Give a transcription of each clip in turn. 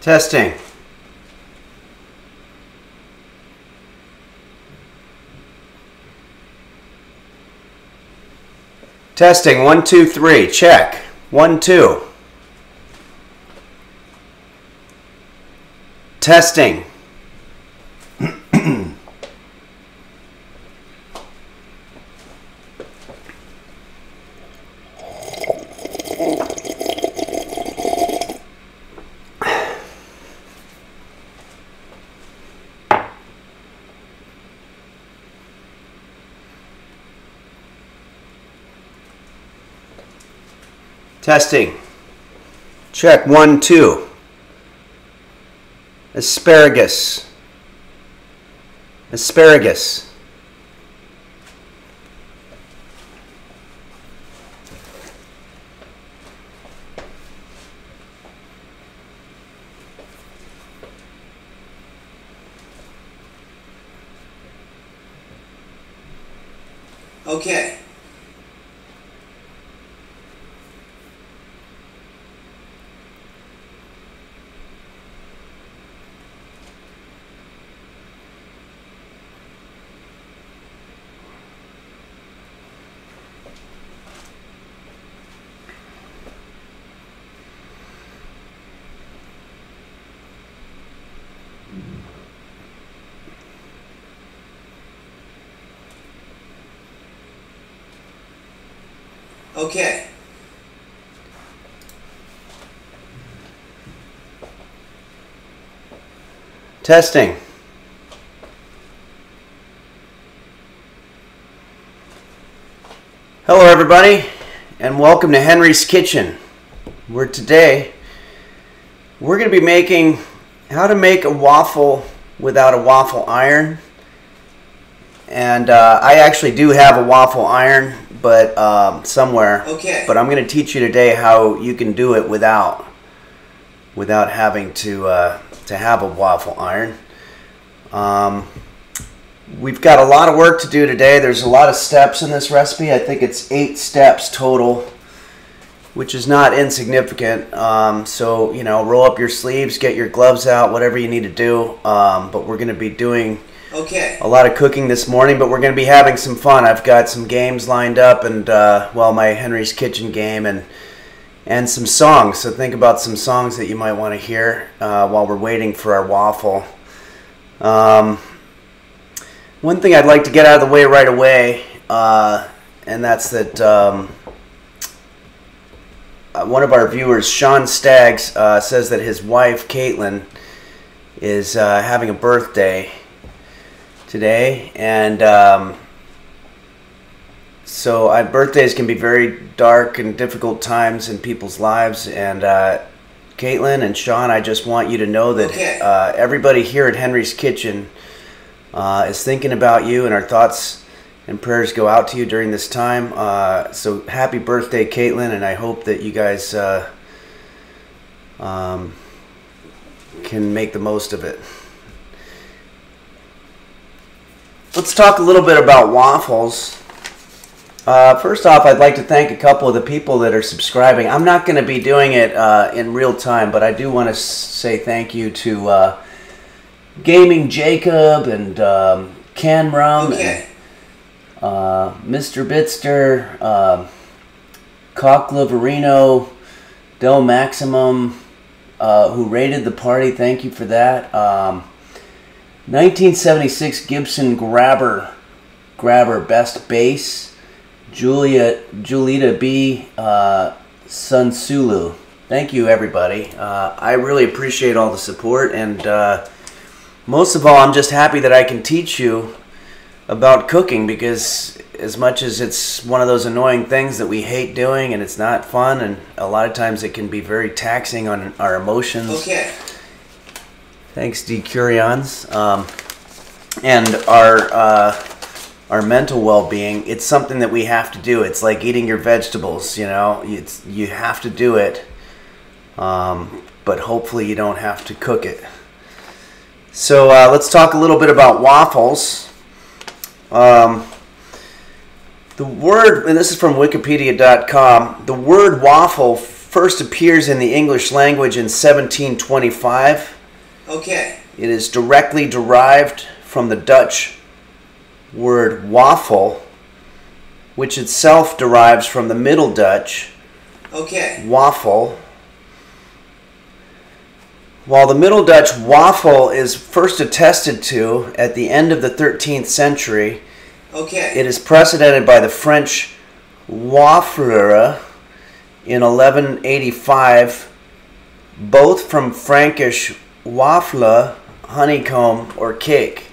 Testing. Testing. One, two, three. Check. One, two. Testing. Testing. Check. One, two. Asparagus. Asparagus. Okay. Okay. Testing. Hello, everybody, and welcome to Henry's Kitchen. Where today we're going to be making how to make a waffle without a waffle iron. And uh, I actually do have a waffle iron, but um, somewhere. Okay. But I'm going to teach you today how you can do it without without having to uh, to have a waffle iron. Um, we've got a lot of work to do today. There's a lot of steps in this recipe. I think it's eight steps total, which is not insignificant. Um, so you know, roll up your sleeves, get your gloves out, whatever you need to do. Um, but we're going to be doing Okay. a lot of cooking this morning, but we're going to be having some fun. I've got some games lined up, and uh, well, my Henry's Kitchen game, and and some songs. So think about some songs that you might want to hear uh, while we're waiting for our waffle. Um, one thing I'd like to get out of the way right away, uh, and that's that um, uh, one of our viewers, Sean Staggs, uh, says that his wife, Caitlin, is uh, having a birthday today, and um, so uh, birthdays can be very dark and difficult times in people's lives. And uh, Caitlin and Sean, I just want you to know that Okay. uh, everybody here at Henry's Kitchen uh, is thinking about you, and our thoughts and prayers go out to you during this time. Uh, so happy birthday, Caitlin, and I hope that you guys uh, um, can make the most of it. Let's talk a little bit about waffles. Uh, first off, I'd like to thank a couple of the people that are subscribing. I'm not going to be doing it uh, in real time, but I do want to say thank you to uh, Gaming Jacob and um, Can Rum Okay. and uh, Mr. Bitster, uh, Cock Liverino, Del Maximum, uh, who rated the party. Thank you for that. Um, 1976 Gibson Grabber, Grabber Best Bass, Julia Julita B. Uh, Sunsulu. Thank you, everybody. Uh, I really appreciate all the support, and uh, most of all, I'm just happy that I can teach you about cooking because as much as it's one of those annoying things that we hate doing and it's not fun, and a lot of times it can be very taxing on our emotions. Okay. Thanks, Decurions. Um, and our uh, our mental well-being. It's something that we have to do. It's like eating your vegetables. You know, it's you have to do it. Um, but hopefully, you don't have to cook it. So uh, let's talk a little bit about waffles. Um, the word, and this is from Wikipedia.com, the word waffle first appears in the English language in 1725. Okay. It is directly derived from the Dutch word waffle, which itself derives from the Middle Dutch Okay. waffle. While the Middle Dutch waffle is first attested to at the end of the 13th century, Okay. it is preceded by the French wafleur in 1185, both from Frankish wafle, honeycomb, or cake.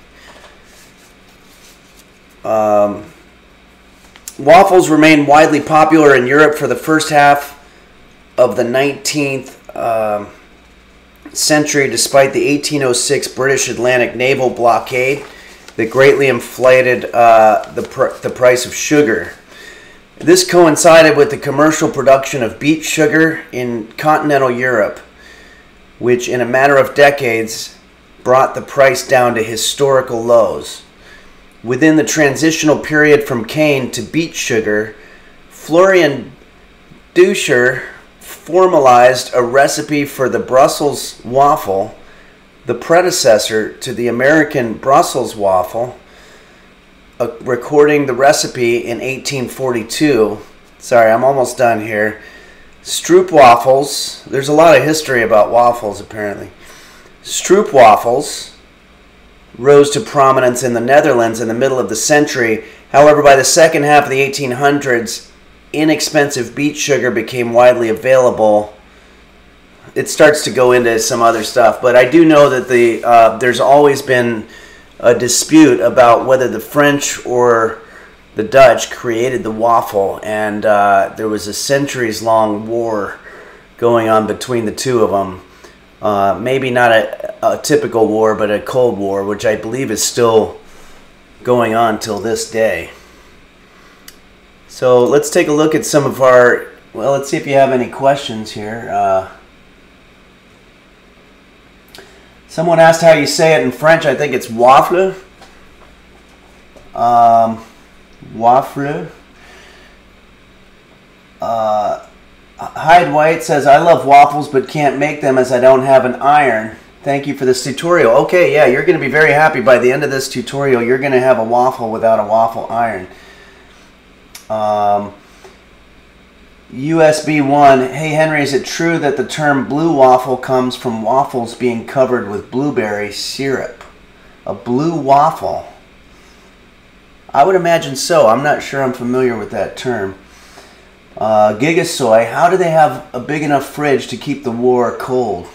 Um, waffles remained widely popular in Europe for the first half of the 19th um, century, despite the 1806 British Atlantic naval blockade that greatly inflated uh, the, pr- the price of sugar. This coincided with the commercial production of beet sugar in continental Europe, which in a matter of decades brought the price down to historical lows. Within the transitional period from cane to beet sugar, Florian Dacher formalized a recipe for the Brussels waffle, the predecessor to the American Brussels waffle, uh, recording the recipe in 1842. Sorry, I'm almost done here. Stroop waffles. There's a lot of history about waffles, apparently. Stroop waffles rose to prominence in the Netherlands in the middle of the century. However, by the second half of the 1800s, inexpensive beet sugar became widely available. It starts to go into some other stuff, but I do know that the uh, there's always been a dispute about whether the French or the Dutch created the waffle, and uh, there was a centuries-long war going on between the two of them. Uh, maybe not a, a typical war, but a Cold War, which I believe is still going on till this day. So let's take a look at some of our. Well, let's see if you have any questions here. Uh, someone asked how you say it in French. I think it's waffle. Um, waffle. Uh, Hyde White says, I love waffles but can't make them as I don't have an iron. Thank you for this tutorial. Okay, yeah, you're going to be very happy by the end of this tutorial. You're going to have a waffle without a waffle iron. Um, USB 1. Hey Henry, is it true that the term blue waffle comes from waffles being covered with blueberry syrup? A blue waffle? I would imagine so. I'm not sure I'm familiar with that term. Uh, Gigasoy, how do they have a big enough fridge to keep the war cold?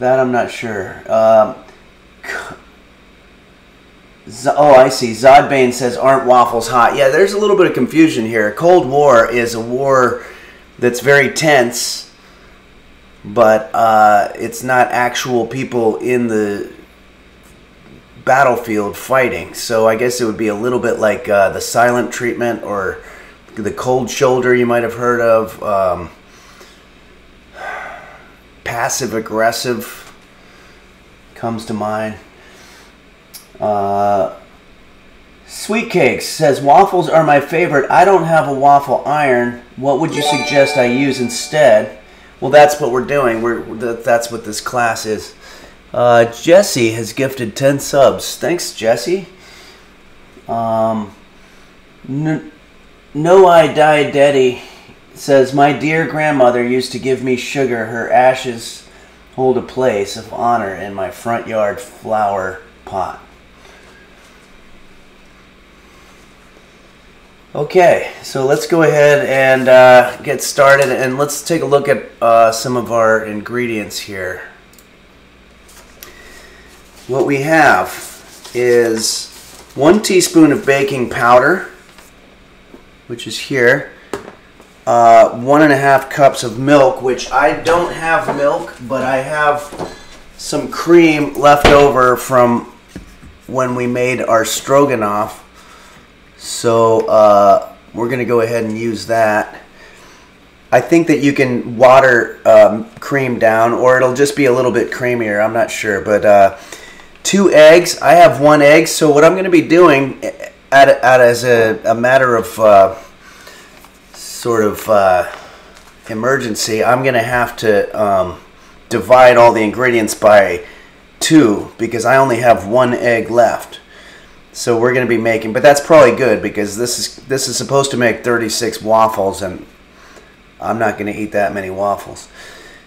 That I'm not sure. Um, oh, I see. Zodbane says, aren't waffles hot? Yeah, there's a little bit of confusion here. Cold War is a war that's very tense, but uh, it's not actual people in the battlefield fighting. So I guess it would be a little bit like uh, the silent treatment or the cold shoulder you might have heard of. Um, passive aggressive comes to mind. Uh, Sweet Cakes says waffles are my favorite. I don't have a waffle iron. What would you suggest I use instead? Well, that's what we're doing. We're that's what this class is. Uh, Jesse has gifted 10 subs. Thanks, Jesse. Um, no I died daddy says my dear grandmother used to give me sugar her ashes hold a place of honor in my front yard flower pot okay so let's go ahead and uh, get started and let's take a look at uh, some of our ingredients here what we have is one teaspoon of baking powder, which is here, uh, one and a half cups of milk, which I don't have milk, but I have some cream left over from when we made our stroganoff. So uh, we're going to go ahead and use that. I think that you can water um, cream down, or it'll just be a little bit creamier. I'm not sure, but uh, two eggs. I have one egg, so what I'm going to be doing, at, at as a, a matter of uh, sort of uh, emergency, I'm going to have to um, divide all the ingredients by two because I only have one egg left. So we're going to be making, but that's probably good because this is this is supposed to make 36 waffles, and I'm not going to eat that many waffles.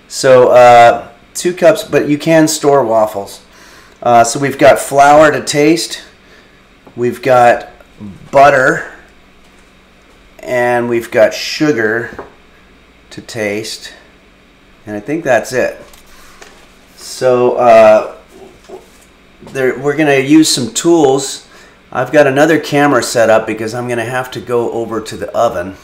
So uh, two cups, but you can store waffles. Uh, so we've got flour to taste, we've got butter, and we've got sugar to taste, and I think that's it. So uh, there, we're going to use some tools I've got another camera set up because I'm going to have to go over to the oven.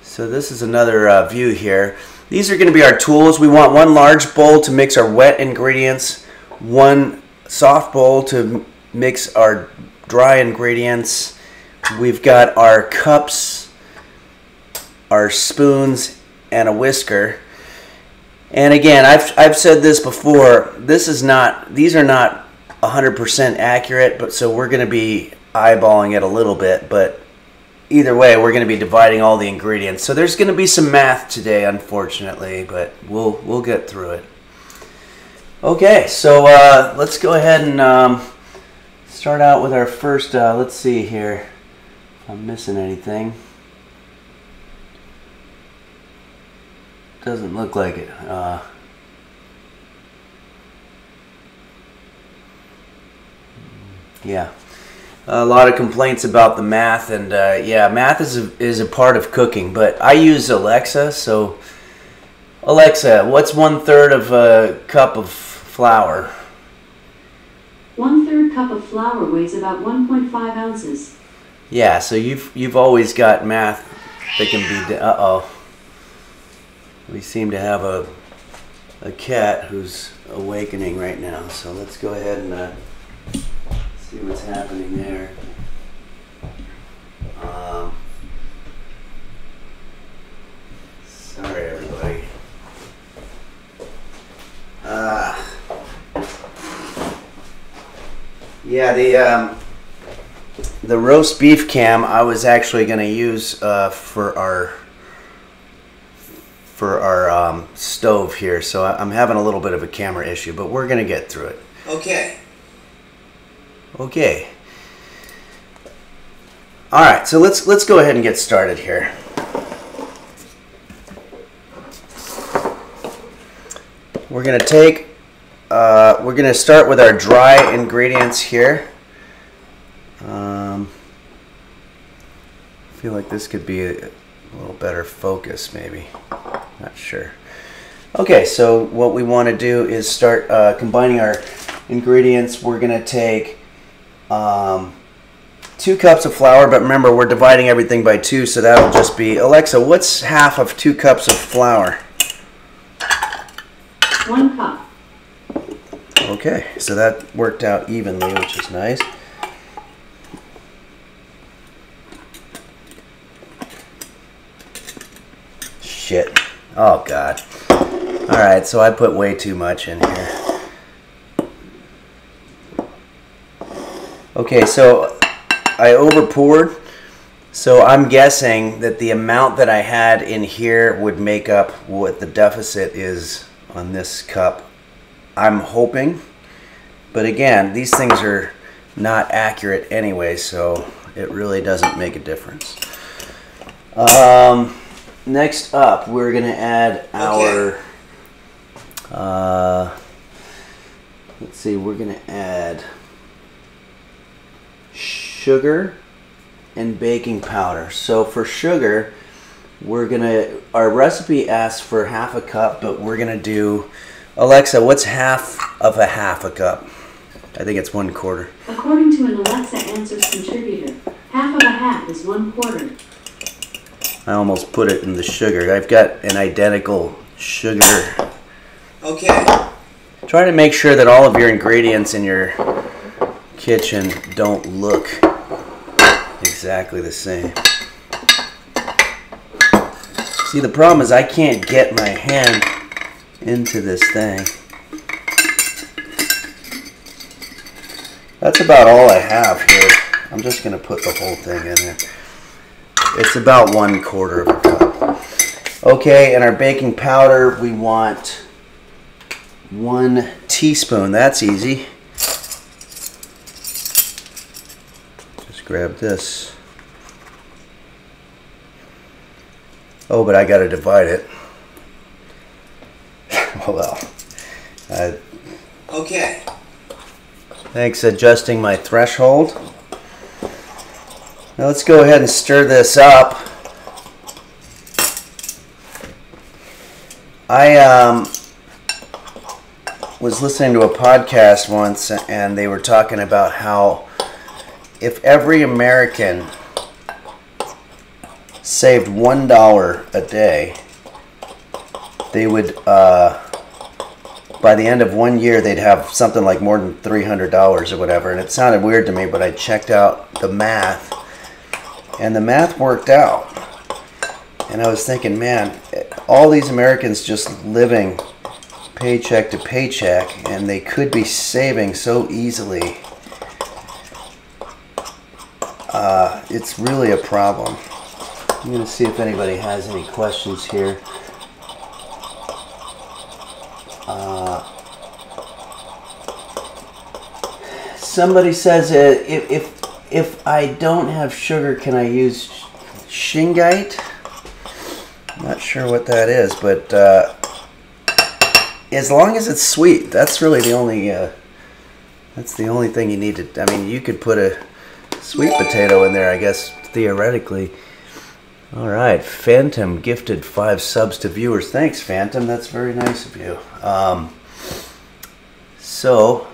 So this is another uh, view here. These are going to be our tools. We want one large bowl to mix our wet ingredients, one soft bowl to mix our dry ingredients. We've got our cups, our spoons, and a whisker. And again, I've, I've said this before, this is not, these are not 100% accurate, but so we're going to be eyeballing it a little bit, but either way, we're going to be dividing all the ingredients. So there's going to be some math today, unfortunately, but we'll we'll get through it. Okay, so uh, let's go ahead and um, start out with our first. Uh, let's see here. If I'm missing anything. Doesn't look like it. Uh, Yeah. A lot of complaints about the math, and uh, yeah, math is a, is a part of cooking. But I use Alexa, so Alexa, what's one third of a cup of flour? One third cup of flour weighs about 1.5 ounces. Yeah, so you've you've always got math that can be. Uh oh. We seem to have a a cat who's awakening right now. So let's go ahead and. Uh, see what's happening there. Um, sorry, everybody. Uh, yeah, the um, the roast beef cam I was actually going to use uh, for our for our um, stove here, so I'm having a little bit of a camera issue, but we're going to get through it. Okay. Okay. All right, so let's let's go ahead and get started here. We're gonna take. Uh, we're gonna start with our dry ingredients here. Um, I feel like this could be a, a little better focus, maybe. Not sure. Okay, so what we want to do is start uh, combining our ingredients. We're gonna take um, two cups of flour, but remember we're dividing everything by two, so that'll just be, Alexa, what's half of two cups of flour? One cup. Okay, so that worked out evenly, which is nice. Shit. Oh, God. Alright, so I put way too much in here. Okay, so I over poured. So I'm guessing that the amount that I had in here would make up what the deficit is on this cup. I'm hoping. But again, these things are not accurate anyway, so it really doesn't make a difference. Um, next up, we're going to add our... Okay. Uh, let's see, we're going to add sugar and baking powder. So for sugar, we're gonna, our recipe asks for half a cup, but we're gonna do, Alexa, what's half of a half a cup? I think it's one quarter. According to an Alexa Answers contributor, half of a half is one quarter. I almost put it in the sugar. I've got an identical sugar. Okay. Try to make sure that all of your ingredients in your kitchen don't look exactly the same. See, the problem is I can't get my hand into this thing. That's about all I have here. I'm just going to put the whole thing in there. It's about one quarter of a cup. Okay, and our baking powder, we want one teaspoon. That's easy. Grab this. Oh, but I got to divide it. oh well. Uh, Okay. thanks, adjusting my threshold. Now let's go ahead and stir this up. I um, was listening to a podcast once and they were talking about how if every American saved one dollar a day, they would uh, by the end of one year they'd have something like more than three hundred dollars or whatever. And it sounded weird to me, but I checked out the math, and the math worked out. And I was thinking, man, all these Americans just living paycheck to paycheck, and they could be saving so easily. Uh, it's really a problem. I'm going to see if anybody has any questions here. Uh, somebody says, uh, if, if, if I don't have sugar, can I use shingite? Not sure what that is, but uh, as long as it's sweet, that's really the only uh, that's the only thing you need to. I mean, you could put a sweet potato in there, I guess theoretically. All right, Phantom gifted five subs to viewers. Thanks, Phantom. That's very nice of you. Um, so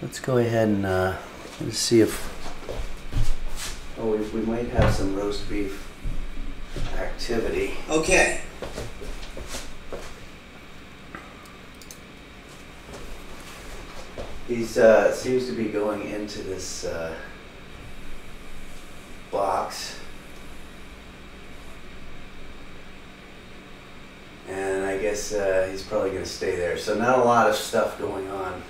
let's go ahead and uh, let's see if. Oh, we, we might have some roast beef activity. Okay. He uh, seems to be going into this uh, box, and I guess uh, he's probably going to stay there. So not a lot of stuff going on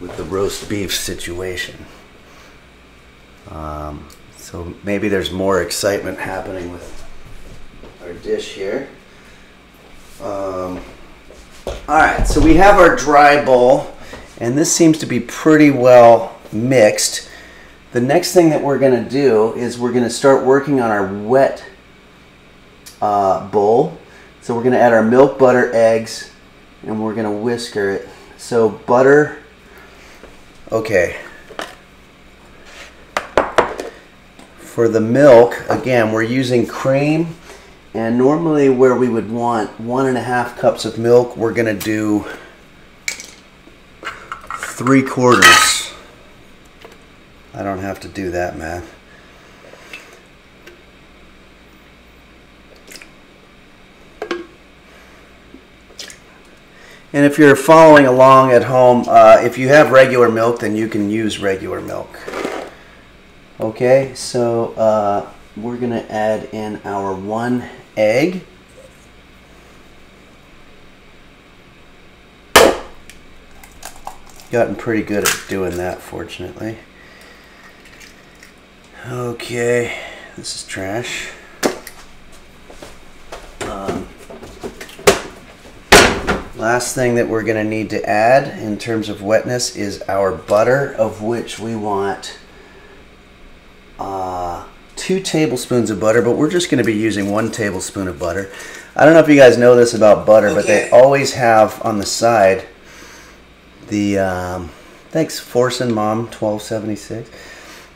with the roast beef situation. Um, so maybe there's more excitement happening with our dish here. Um, all right, so we have our dry bowl, and this seems to be pretty well mixed. The next thing that we're going to do is we're going to start working on our wet uh, bowl. So we're going to add our milk, butter, eggs, and we're going to whisker it. So butter, okay. For the milk, again, we're using cream. And normally where we would want one and a half cups of milk, we're gonna do three quarters. I don't have to do that math. And if you're following along at home, uh, if you have regular milk, then you can use regular milk. Okay, so uh, we're going to add in our one egg. Gotten pretty good at doing that, fortunately. Okay, this is trash. Um, last thing that we're going to need to add in terms of wetness is our butter, of which we want uh, two tablespoons of butter, but we're just going to be using one tablespoon of butter. I don't know if you guys know this about butter, but they always have on the side the um, thanks Forsen Mom 1276.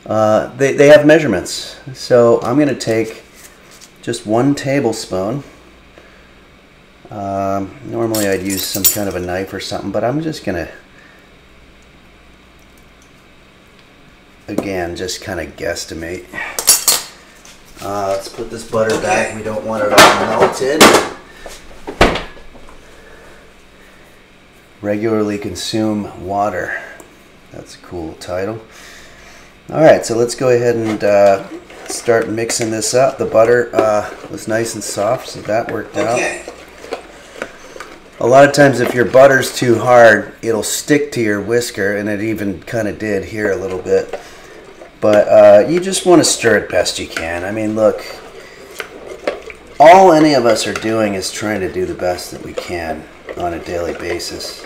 Uh, they they have measurements, so I'm going to take just one tablespoon. Um, normally I'd use some kind of a knife or something, but I'm just going to again, just kind of guesstimate. Uh, let's put this butter back. We don't want it all melted. Regularly consume water. That's a cool title. All right, so let's go ahead and uh, start mixing this up. The butter uh, was nice and soft, so that worked out. A lot of times, if your butter's too hard, it'll stick to your whisker, and it even kind of did here a little bit. But uh, you just want to stir it best you can. I mean, look, all any of us are doing is trying to do the best that we can on a daily basis.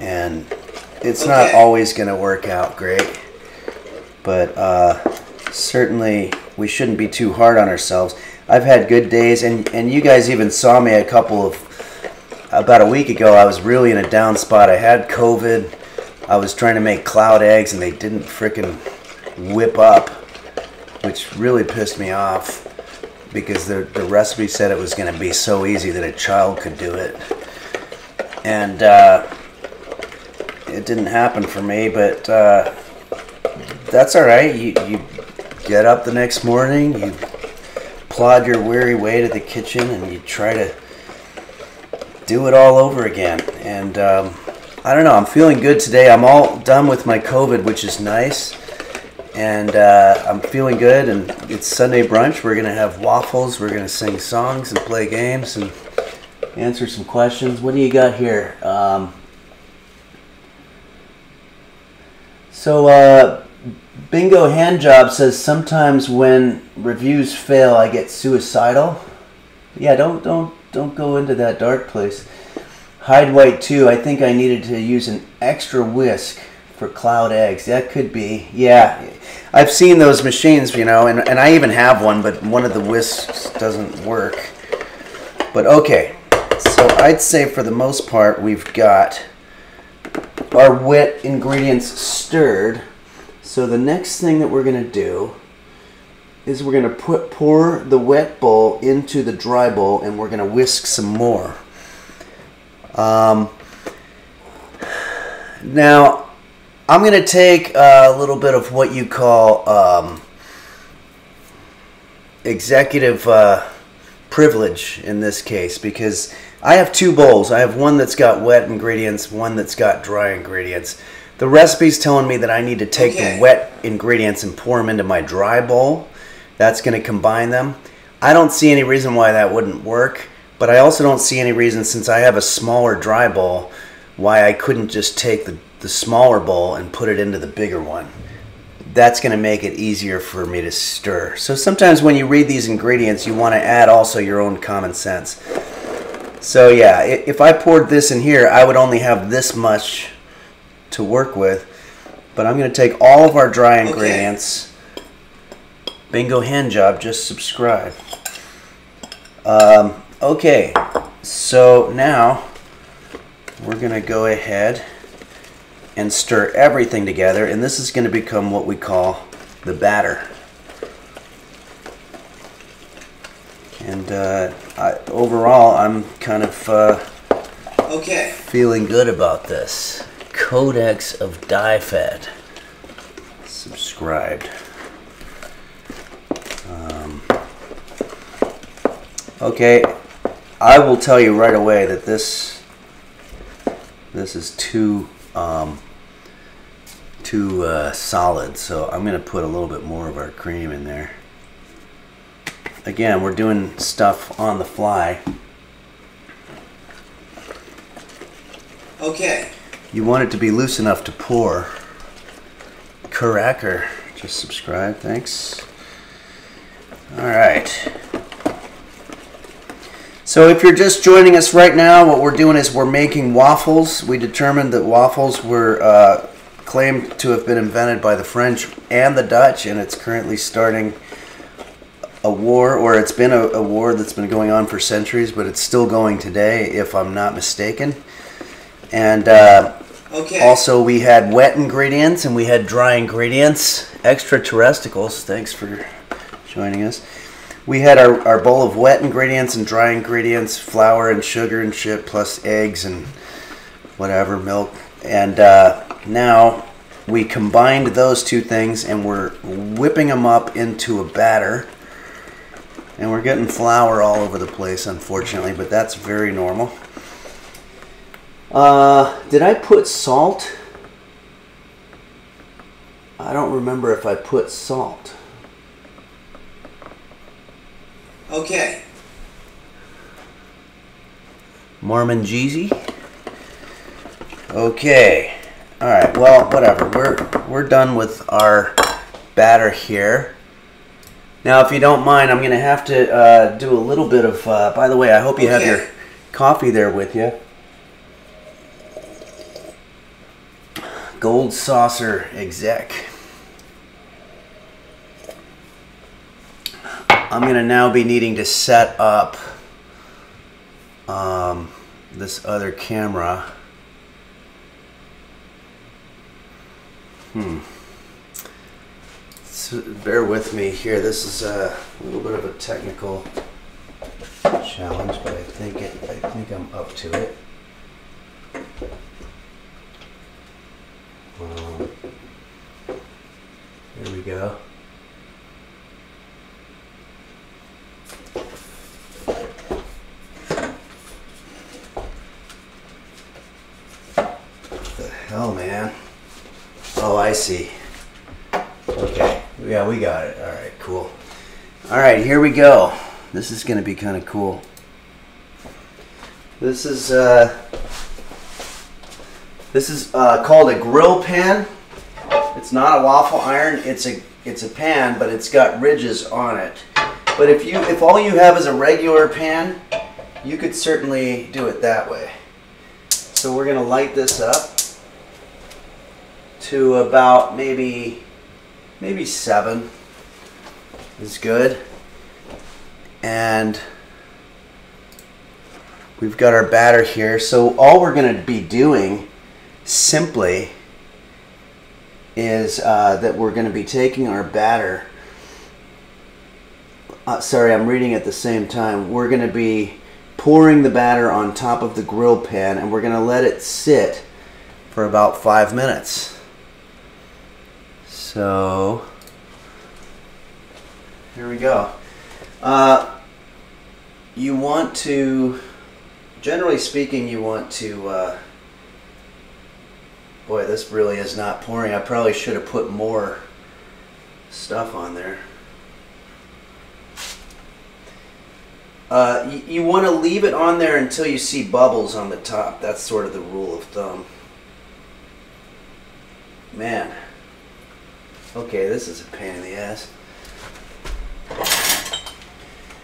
And it's not always going to work out great. But uh, certainly, we shouldn't be too hard on ourselves. I've had good days, and, and you guys even saw me a couple of about a week ago, I was really in a down spot. I had COVID. I was trying to make cloud eggs, and they didn't frickin' whip up, which really pissed me off because the the recipe said it was going to be so easy that a child could do it, and uh, it didn't happen for me. But uh, that's all right. You you get up the next morning, you plod your weary way to the kitchen, and you try to do it all over again. And um, I don't know, I'm feeling good today. I'm all done with my COVID, which is nice. And uh, I'm feeling good. And it's Sunday brunch. We're going to have waffles. We're going to sing songs and play games and answer some questions. What do you got here? Um, so, uh, Bingo Handjob says sometimes when reviews fail, I get suicidal. Yeah, don't don't don't go into that dark place. Hide White too. I think I needed to use an extra whisk for cloud eggs. That could be. Yeah, I've seen those machines, you know, and, and I even have one, but one of the whisks doesn't work. But okay, so I'd say for the most part we've got our wet ingredients stirred. So the next thing that we're gonna do is we're going to put pour the wet bowl into the dry bowl and we're going to whisk some more. Um, now, I'm going to take a little bit of what you call um, executive uh, privilege in this case because I have two bowls. I have one that's got wet ingredients, one that's got dry ingredients. The recipe's telling me that I need to take Okay. the wet ingredients and pour them into my dry bowl. That's going to combine them. I don't see any reason why that wouldn't work, but I also don't see any reason since I have a smaller dry bowl why I couldn't just take the, the smaller bowl and put it into the bigger one. That's going to make it easier for me to stir. So sometimes when you read these ingredients, you want to add also your own common sense. So yeah, if I poured this in here, I would only have this much to work with. But I'm going to take all of our dry Okay. ingredients. Bingo hand job, just subscribe. Um, okay, so now we're going to go ahead and stir everything together, and this is going to become what we call the batter. And uh, I, overall, I'm kind of uh, Okay. feeling good about this. Codex of DieFed. Subscribed. Um, okay, I will tell you right away that this this is too um, too uh, solid. So I'm gonna put a little bit more of our cream in there. Again, we're doing stuff on the fly. Okay. You want it to be loose enough to pour. Cracker, just subscribe, thanks. All right. So if you're just joining us right now, what we're doing is we're making waffles. We determined that waffles were uh, claimed to have been invented by the French and the Dutch, and it's currently starting a war, or it's been a, a war that's been going on for centuries, but it's still going today, if I'm not mistaken. And uh, Okay. also, we had wet ingredients and we had dry ingredients. Extraterrestrials, thanks for joining us. We had our, our bowl of wet ingredients and dry ingredients, flour and sugar and shit, plus eggs and whatever, milk. And uh, now we combined those two things and we're whipping them up into a batter. And we're getting flour all over the place, unfortunately, but that's very normal. Uh, did I put salt? I don't remember if I put salt. Okay. Mormon Jeezy. Okay. All right. Well, whatever. We're we're done with our batter here. Now, if you don't mind, I'm gonna have to uh, do a little bit of. Uh, by the way, I hope you have your coffee there with you. Gold Saucer Exec. I'm gonna now be needing to set up um, this other camera. Hmm. So bear with me here. This is a little bit of a technical challenge, but I think it. I think I'm up to it. Um, here we go. the hell, man? Oh, I see. Okay. Yeah, we got it. All right, cool. All right, here we go. This is going to be kind of cool. This is uh This is uh, called a grill pan. It's not a waffle iron. It's a it's a pan, but it's got ridges on it. But if you if all you have is a regular pan, you could certainly do it that way. So we're gonna light this up to about maybe maybe seven is good. And we've got our batter here. So all we're gonna be doing simply is uh, that we're gonna be taking our batter. Uh, sorry, I'm reading at the same time. We're gonna be pouring the batter on top of the grill pan and we're going to let it sit for about five minutes. So, here we go. Uh, you want to, generally speaking, you want to, uh, boy, this really is not pouring. I probably should have put more stuff on there. Uh, you, you want to leave it on there until you see bubbles on the top. That's sort of the rule of thumb. Man. Okay, this is a pain in the ass.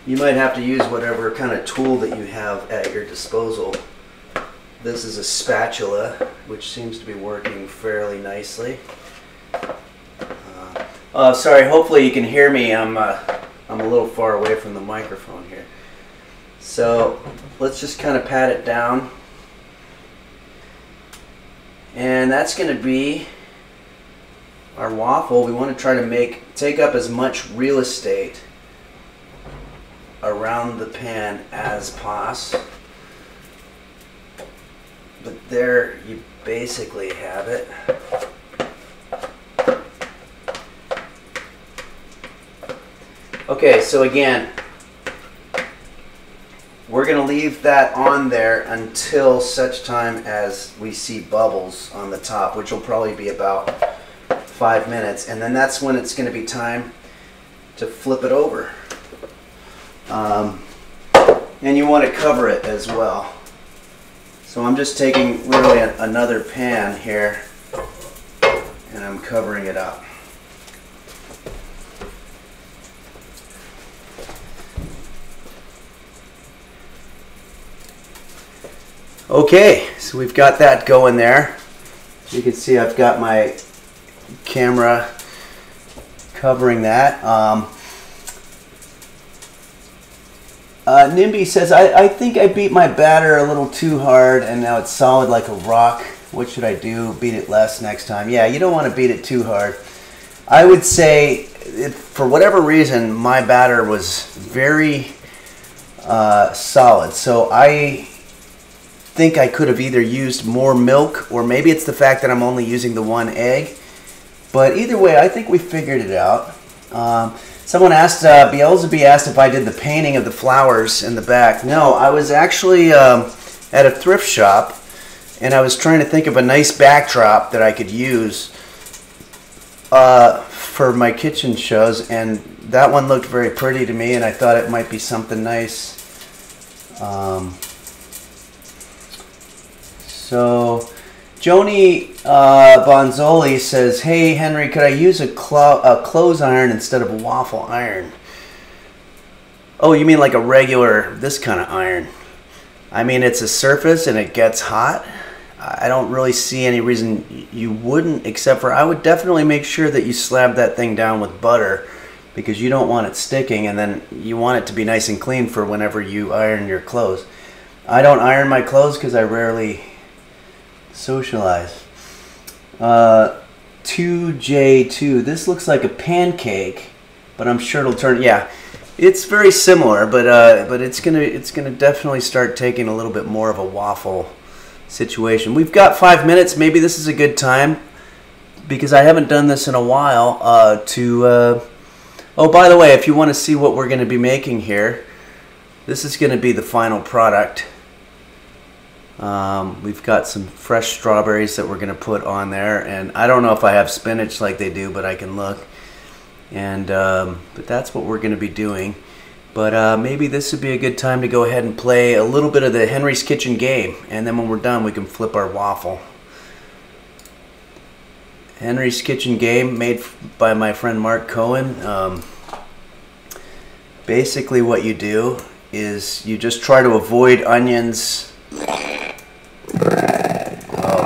You might have to use whatever kind of tool that you have at your disposal. This is a spatula, which seems to be working fairly nicely. Uh, oh, sorry. Hopefully you can hear me. I'm uh, I'm a little far away from the microphone here. So let's just kind of pat it down. And that's going to be our waffle. We want to try to make take up as much real estate around the pan as possible. But there you basically have it. Okay, so again, we're going to leave that on there until such time as we see bubbles on the top, which will probably be about five minutes. And then that's when it's going to be time to flip it over. Um, and you want to cover it as well. So I'm just taking literally another pan here and I'm covering it up. Okay, so we've got that going there. You can see I've got my camera covering that. Um, uh, NIMBY says, I, I think I beat my batter a little too hard and now it's solid like a rock. What should I do? Beat it less next time. Yeah, you don't want to beat it too hard. I would say, for whatever reason, my batter was very uh, solid. So I think I could have either used more milk or maybe it's the fact that I'm only using the one egg. but either way, I think we figured it out. Um, someone asked, uh, Beelzebub asked if I did the painting of the flowers in the back. No, I was actually um, at a thrift shop and I was trying to think of a nice backdrop that I could use uh, for my kitchen shows, and that one looked very pretty to me, and I thought it might be something nice. Um, so, Joni uh, Bonzoli says, "Hey Henry, could I use a, clo- a clothes iron instead of a waffle iron?" Oh, you mean like a regular this kind of iron? I mean, it's a surface and it gets hot. I don't really see any reason you wouldn't, except for I would definitely make sure that you slab that thing down with butter because you don't want it sticking and then you want it to be nice and clean for whenever you iron your clothes. I don't iron my clothes because I rarely socialize. Uh, 2J2, this looks like a pancake, but I'm sure it'll turn, yeah. It's very similar, but uh, but it's gonna it's gonna definitely start taking a little bit more of a waffle situation. We've got five minutes. Maybe this is a good time because I haven't done this in a while. Uh, to uh, oh, by the way, if you want to see what we're going to be making here, this is going to be the final product. Um, we've got some fresh strawberries that we're going to put on there, and I don't know if I have spinach like they do, but I can look. And um, but that's what we're going to be doing. But uh, maybe this would be a good time to go ahead and play a little bit of the Henry's Kitchen game. And then when we're done, we can flip our waffle. Henry's Kitchen game made by my friend Mark Cohen. Um, basically what you do is you just try to avoid onions. Oh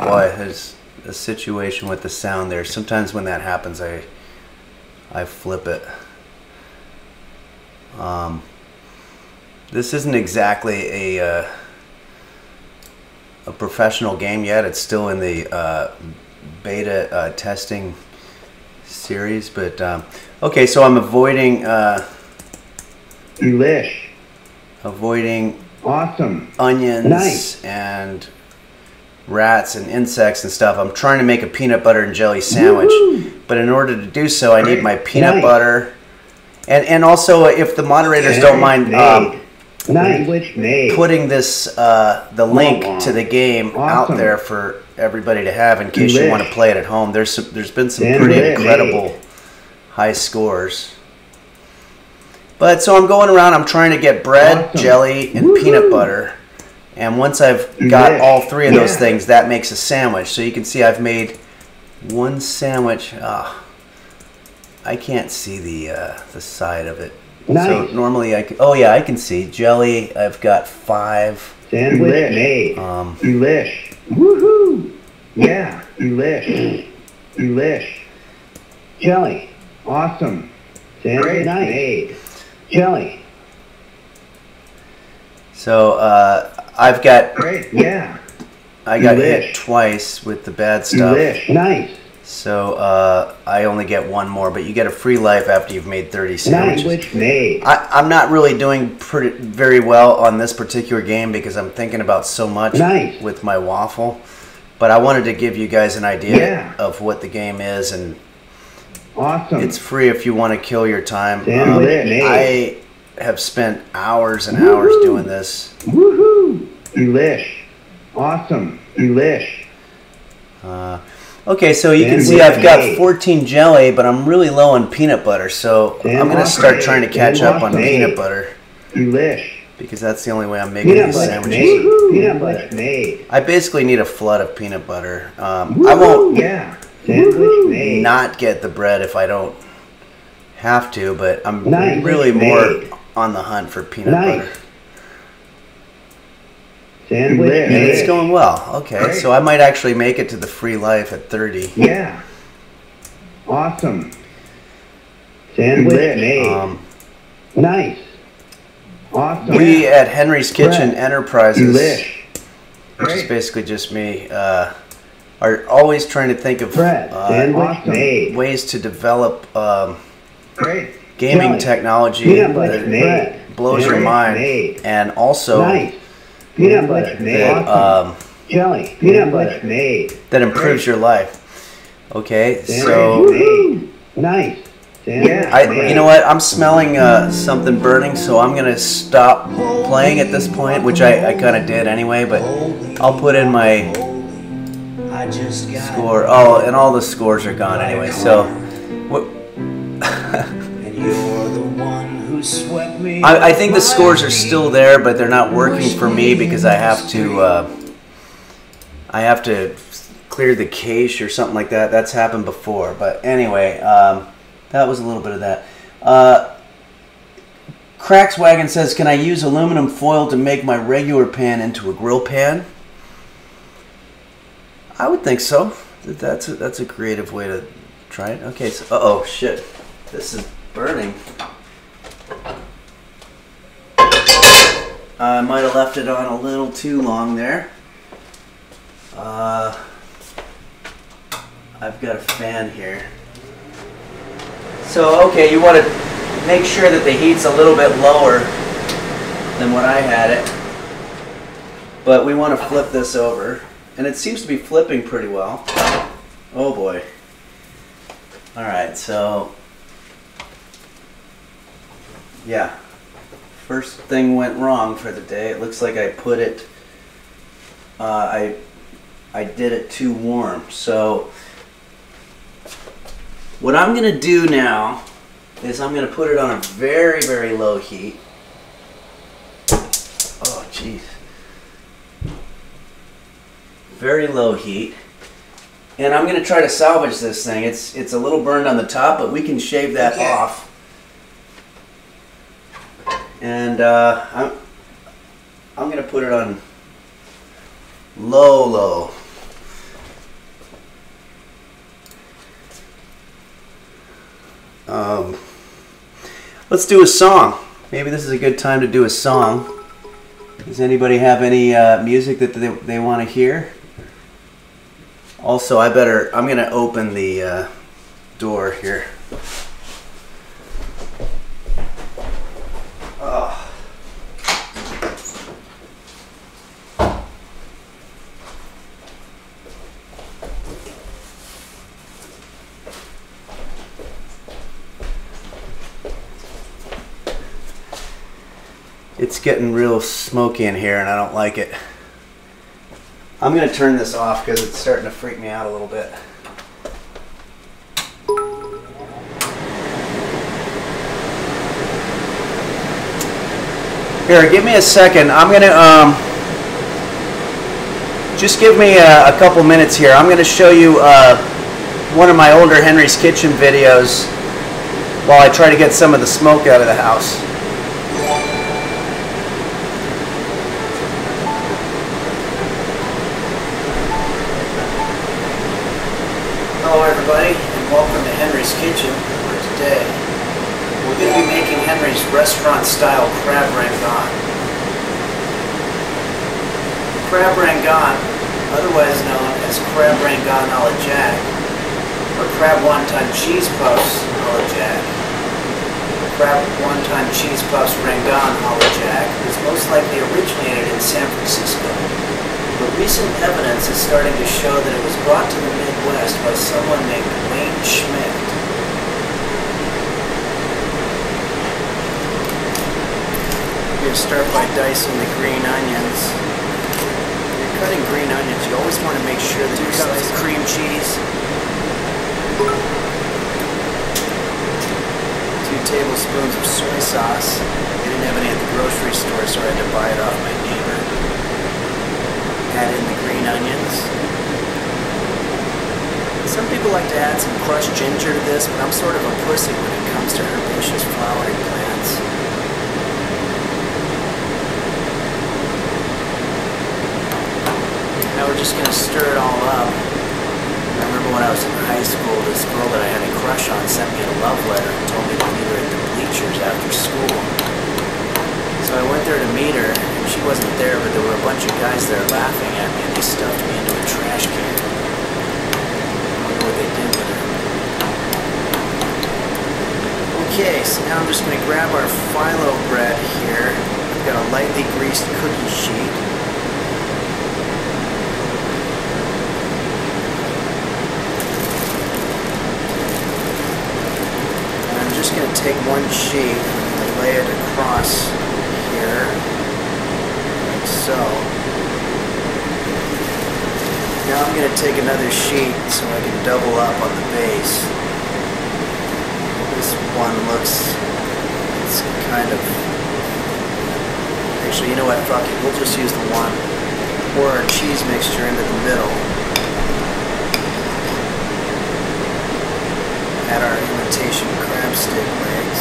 boy, there's a situation with the sound there. Sometimes when that happens, I, I flip it. Um, this isn't exactly a uh, a professional game yet. It's still in the uh, beta uh, testing series, but um, okay. So I'm avoiding uh, Delish. avoiding Awesome. onions Nice. and rats and insects and stuff. I'm trying to make a peanut butter and jelly sandwich, Woohoo! but in order to do so, I need my peanut Nice. butter. And, and also, if the moderators don't mind um, made. putting this uh, the link Wow. to the game out there for everybody to have in case you want to play it at home. There's some, there's been some pretty incredible high scores. But so I'm going around. I'm trying to get bread, Awesome. jelly, and Woohoo. peanut butter. And once I've got Delish. all three of those Yeah. things, that makes a sandwich. So you can see I've made one sandwich. Ah, I can't see the uh, the side of it. So Nice. normally I can, oh yeah I can see jelly. I've got five. Sandwich made. Um, Delish. Woohoo! Yeah. Delish. Delish. Jelly. Awesome. Sandwich made. Jelly. so uh, I've got Great. Yeah. I got Delish. hit twice with the bad stuff. Delish. Nice. So uh, I only get one more, but you get a free life after you've made 30 sandwiches. Sandwich made. I, I'm not really doing pretty, very well on this particular game because I'm thinking about so much Nice. with my waffle. But I wanted to give you guys an idea Yeah. of what the game is, and Awesome. it's free if you want to kill your time. Um, Sandwich made. I have spent hours and hours doing this. Woohoo! Delish. Awesome. Delish. Uh, okay, so you can see I've got made. 14 jelly, but I'm really low on peanut butter, so I'm going to start made. trying to catch up on Sandwich peanut butter Delish. because that's the only way I'm making Peanut these sandwiches. made. Peanut butter made. I basically need a flood of peanut butter. Um, I won't Yeah. Sandwich made. not get the bread if I don't have to, but I'm Nice. really more on the hunt for peanut Nice. butter. Sandwich And it's going well. Okay, Great. so I might actually make it to the free life at 30. Yeah. Awesome. Sandwich made. Um, nice. Awesome. we at Henry's Kitchen Bread. Enterprises, Delish. which is basically just me, uh, are always trying to think of uh, Sandwich awesome made. ways to develop um, Great. gaming technology butter that made. blows your mind, Made. and also nice. Butter that um, Jelly. Peanut butter made. that improves your life. Okay, so. Nice. Yeah, I, you know what? I'm smelling uh, something burning, so I'm gonna stop playing at this point, which I, I kind of did anyway. But I'll put in my I just got score. Oh, and all the scores are gone anyway. So, what? and you're the one who swept me. I, I think the scores are still there, but they're not working for me because I have to. Uh, I have to clear the cache or something like that. That's happened before. But anyway, um, that was a little bit of that. Uh, Cracks Wagon says, "Can I use aluminum foil to make my regular pan into a grill pan?" I would think so. That's a, that's a creative way to try it. Okay, so oh shit, this is burning. I might have left it on a little too long there. Uh, I've got a fan here. So, okay, you want to make sure that the heat's a little bit lower than what I had it. But we want to flip this over. And it seems to be flipping pretty well. Oh boy. Alright, so. Yeah. First thing went wrong for the day. It looks like I put it. Uh, I I did it too warm. So what I'm gonna do now is I'm gonna put it on a very very low heat. Oh jeez. Very low heat. And I'm gonna try to salvage this thing. It's it's a little burned on the top, but we can shave that Okay. off. And uh, I'm I'm gonna put it on low low. Um, let's do a song. Maybe this is a good time to do a song. Does anybody have any uh, music that they, they want to hear? Also, I better, I'm to open the uh, door here. It's getting real smoky in here and I don't like it. I'm going to turn this off because it's starting to freak me out a little bit. Here, give me a second. I'm going to, um, just give me a, a couple minutes here. I'm going to show you uh, one of my older Henry's Kitchen videos while I try to get some of the smoke out of the house. Henry's Kitchen today we're going to be making Henry's restaurant style crab rangoon. Crab rangoon, otherwise known as crab rangoon a la jack or crab wonton cheese puffs a la jack. Crab wonton cheese puffs rangoon a la jack is most likely originated in San Francisco but recent evidence is starting to show that it was brought to the Midwest by someone named Wayne Schmidt. To start by dicing the green onions. When you're cutting green onions, you always want to make sure that you slice cream cheese, two tablespoons of soy sauce. I didn't have any at the grocery store, so I had to buy it off my neighbor add in the green onions. Some people like to add some crushed ginger to this, but I'm sort of a pussy when it comes to herbaceous flowering plants. Now we're just going to stir it all up. I remember when I was in high school, this girl that I had a crush on sent me a love letter and told me to meet her at the bleachers after school. So I went there to meet her, and she wasn't there, but there were a bunch of guys there laughing at me, and they stuffed me into a trash can. I what they did. Okay, so now I'm just going to grab our phyllo bread here. I've got a lightly greased cookie sheet. Take one sheet and lay it across here, like so. Now I'm going to take another sheet so I can double up on the base. This one looks, it's kind of, actually you know what, fuck it, we'll just use the one. Pour our cheese mixture into the middle. Add our imitation crab stick legs.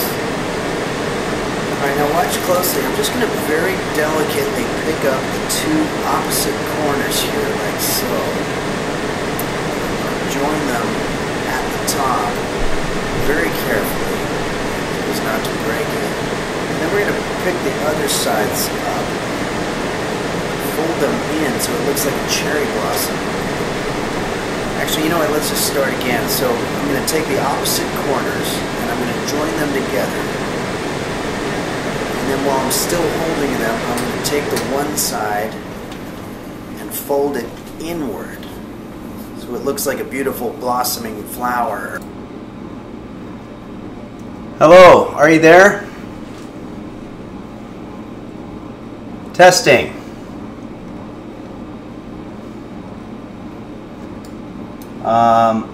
Alright, now watch closely. I'm just going to very delicately pick up the two opposite corners here, like so. Join them at the top very carefully, so as not to break it. And then we're going to pick the other sides up, fold them in so it looks like a cherry blossom. Actually, you know what? Let's just start again. So I'm going to take the opposite corners and I'm going to join them together. And then while I'm still holding them, I'm going to take the one side and fold it inward. So it looks like a beautiful blossoming flower. Hello, are you there? Testing. Um,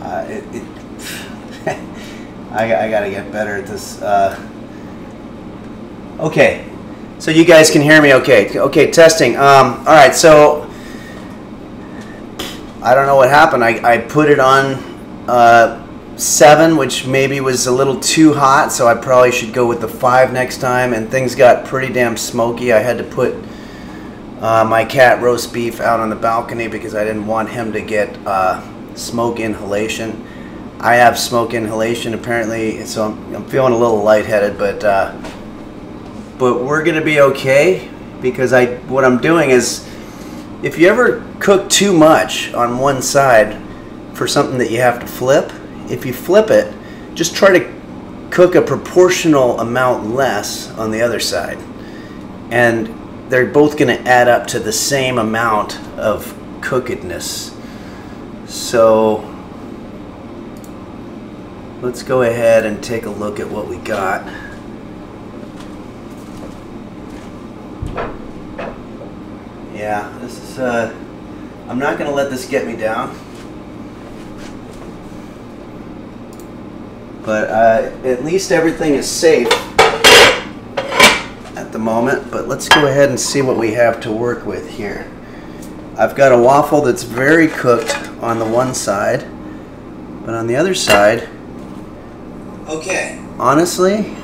uh, it, it I, I gotta get better at this. Uh, okay, so you guys can hear me okay. Okay, testing. Um, all right, so I don't know what happened. I, I put it on uh, 7, which maybe was a little too hot, so I probably should go with the 5 next time, and things got pretty damn smoky. I had to put uh, my cat roast beef out on the balcony because I didn't want him to get uh, smoke inhalation. I have smoke inhalation apparently, so I'm, I'm feeling a little lightheaded, but uh, but we're gonna be okay because I what I'm doing is if you ever cook too much on one side for something that you have to flip, if you flip it, just try to cook a proportional amount less on the other side, and they're both going to add up to the same amount of cookedness. So let's go ahead and take a look at what we got. Yeah, this is, uh, I'm not going to let this get me down. But uh, at least everything is safe at the moment, but let's go ahead and see what we have to work with here. I've got a waffle that's very cooked on the one side, but on the other side, Okay. honestly,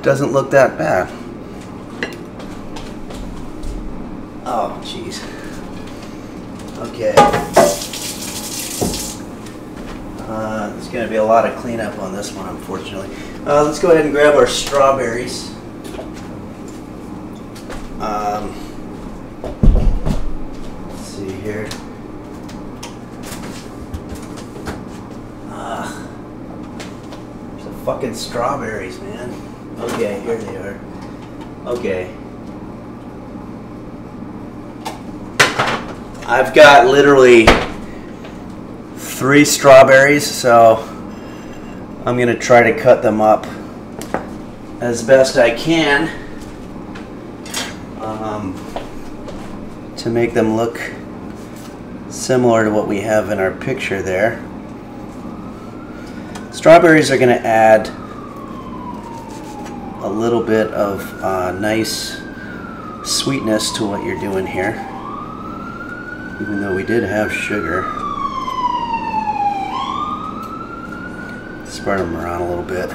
doesn't look that bad. Oh, jeez. Okay. Uh, there's going to be a lot of cleanup on this one, unfortunately. Uh, let's go ahead and grab our strawberries. Um, let's see here. Ah, the fucking strawberries, man. Okay, here they are. Okay. I've got literally three strawberries, so I'm gonna try to cut them up as best I can um, to make them look similar to what we have in our picture there. Strawberries are going to add a little bit of uh, nice sweetness to what you're doing here, even though we did have sugar. Spread them around a little bit.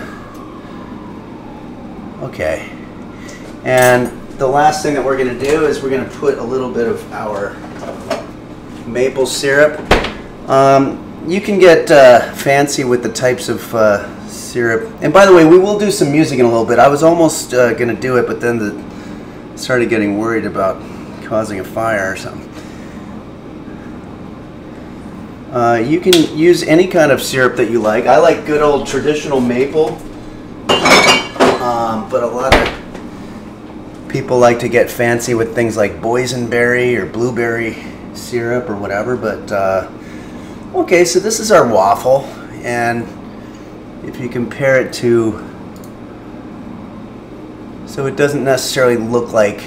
Okay. And the last thing that we're going to do is we're going to put a little bit of our maple syrup. Um, you can get uh, fancy with the types of uh, syrup. And by the way, we will do some music in a little bit. I was almost uh, going to do it, but then the, started getting worried about causing a fire or something. Uh, you can use any kind of syrup that you like. I like good old traditional maple, um, but a lot of people like to get fancy with things like boysenberry or blueberry syrup or whatever. But uh, Okay, so this is our waffle, and if you compare it to, so it doesn't necessarily look like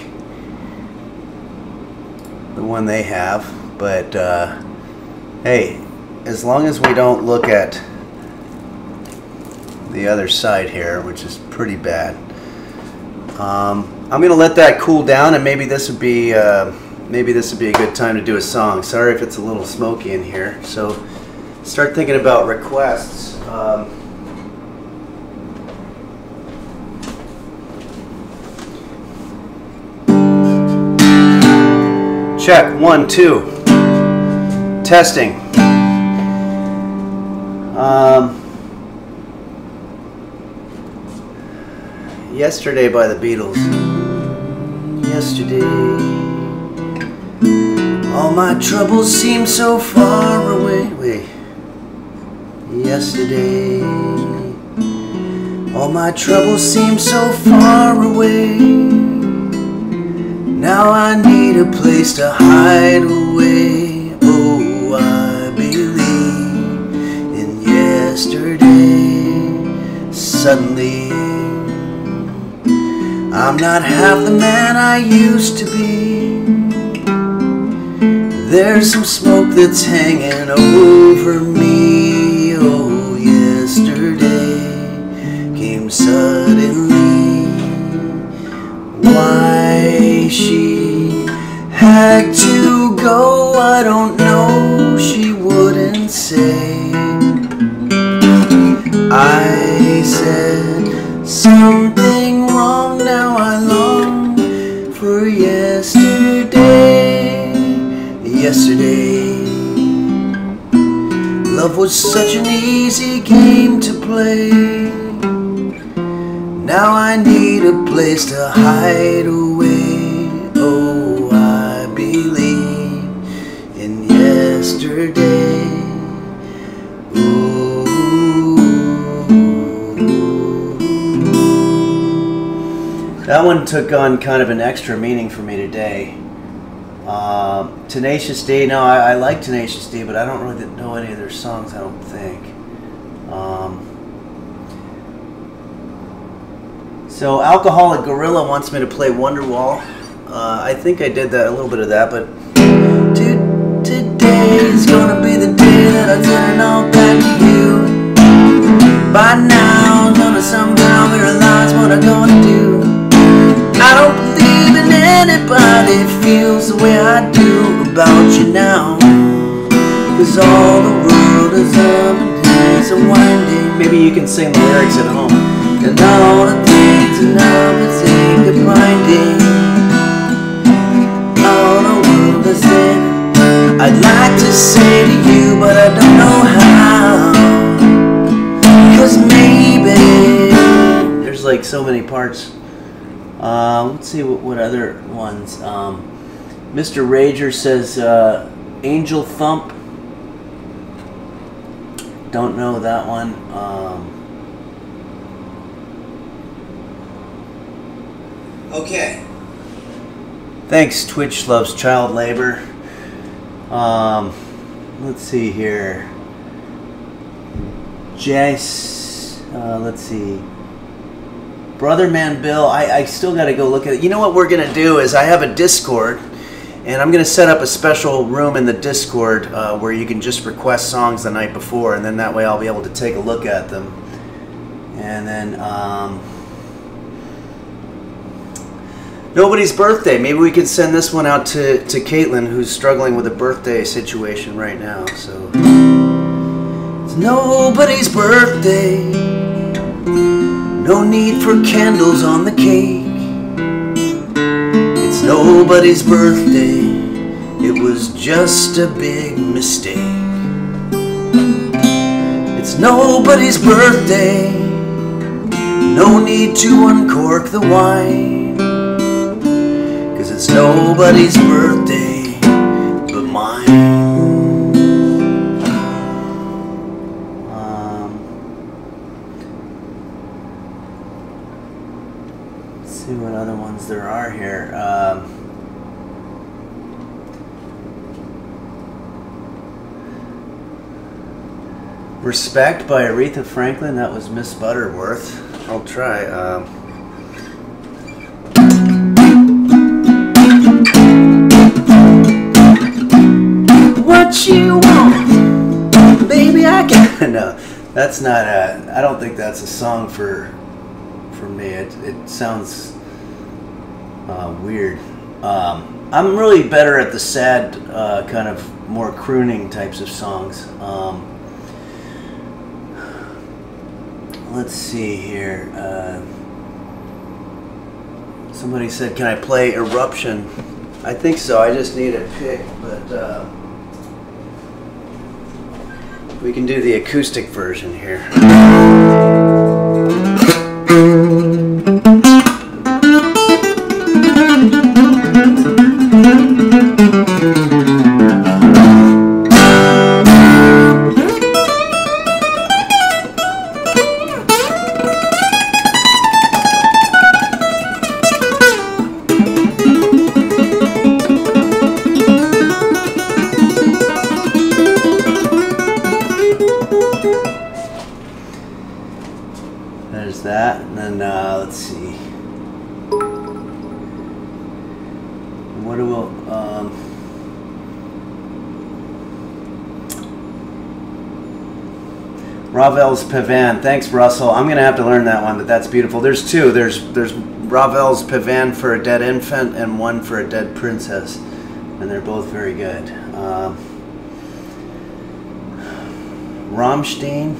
the one they have, but uh, hey, as long as we don't look at the other side here, which is pretty bad. Um, I'm gonna let that cool down, and maybe this would be uh, maybe this would be a good time to do a song. Sorry if it's a little smoky in here. So start thinking about requests. Um, check one, two. Testing. Um, yesterday by the Beatles. Yesterday. All my troubles seem so far away. Wait. Yesterday. All my troubles seem so far away. Now I need a place to hide away. Oh, I believe in yesterday. Suddenly, I'm not half the man I used to be. There's some smoke that's hanging over me. Oh, yesterday came suddenly. Why she had to go, I don't know. She wouldn't say. I said something wrong, now I Yesterday, love was such an easy game to play. Now I need a place to hide away. Oh, I believe in yesterday. Ooh. That one took on kind of an extra meaning for me today. Um, Tenacious D, no, I, I like Tenacious D, but I don't really know any of their songs, I don't think. Um, so, Alcoholic Gorilla wants me to play Wonderwall. Uh, I think I did that a little bit of that, but to, today is gonna be the day that I turn all back to you. By now, gonna somehow realize what I'm way I do about you now. Cause all the world is up and days are winding. Maybe you can sing the lyrics at home. And all the things and everything are binding. All the world is in. I'd like to say to you, but I don't know how. Cause maybe there's like so many parts. Uh, let's see what, what other ones. Um, Mr. Rager says uh, Angel Thump. Don't know that one. Um, Okay. thanks, Twitch loves child labor. Um, let's see here. Jess, uh, let's see. Brother Man Bill, I, I still got to go look at it. You know what we're going to do is I have a Discord, and I'm going to set up a special room in the Discord uh, where you can just request songs the night before, and then that way I'll be able to take a look at them. And then, um, nobody's birthday. Maybe we could send this one out to, to Caitlin, who's struggling with a birthday situation right now. So, it's nobody's birthday. No need for candles on the cake. Nobody's birthday. It was just a big mistake. It's nobody's birthday. No need to uncork the wine. Cause it's nobody's birthday but mine. Um, let's see what other ones there are here. Um, Respect by Aretha Franklin. That was Miss Butterworth. I'll try. Um, what you want, baby? I can. no, that's not a. I don't think that's a song for for me. It, it sounds uh, weird. Um, I'm really better at the sad, uh, kind of more crooning types of songs. Um, let's see here. Uh, somebody said, "Can I play Eruption?" I think so. I just need a pick, but uh, we can do the acoustic version here. Pavan. Thanks, Russell. I'm gonna have to learn that one, but that's beautiful. There's two. There's there's Ravel's Pavan for a dead infant and one for a dead princess, and they're both very good. Um, Rammstein.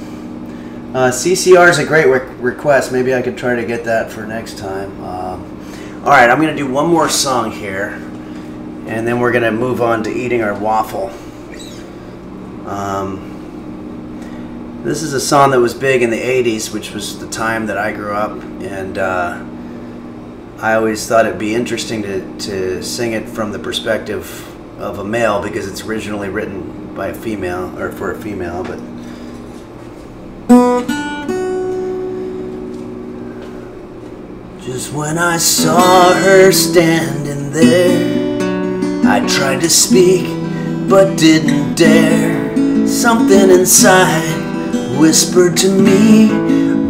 Uh, CCR is a great re- request. Maybe I could try to get that for next time. Um, all right, I'm to do one more song here, and then we're to move on to eating our waffle. Um, this is a song that was big in the 80s, which was the time that I grew up, and uh, I always thought it'd be interesting to, to sing it from the perspective of a male because it's originally written by a female, or for a female, but Just when I saw her standing there, I tried to speak but didn't dare. Something inside whispered to me,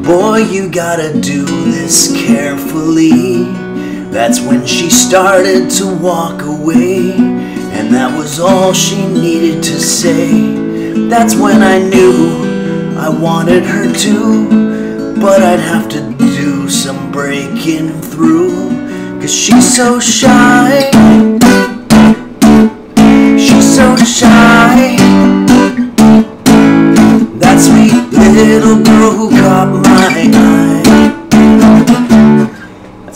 Boy, you gotta do this carefully. That's when she started to walk away, and that was all she needed to say. That's when I knew I wanted her to, but I'd have to do some breaking through. Cause she's so shy. She's so shy.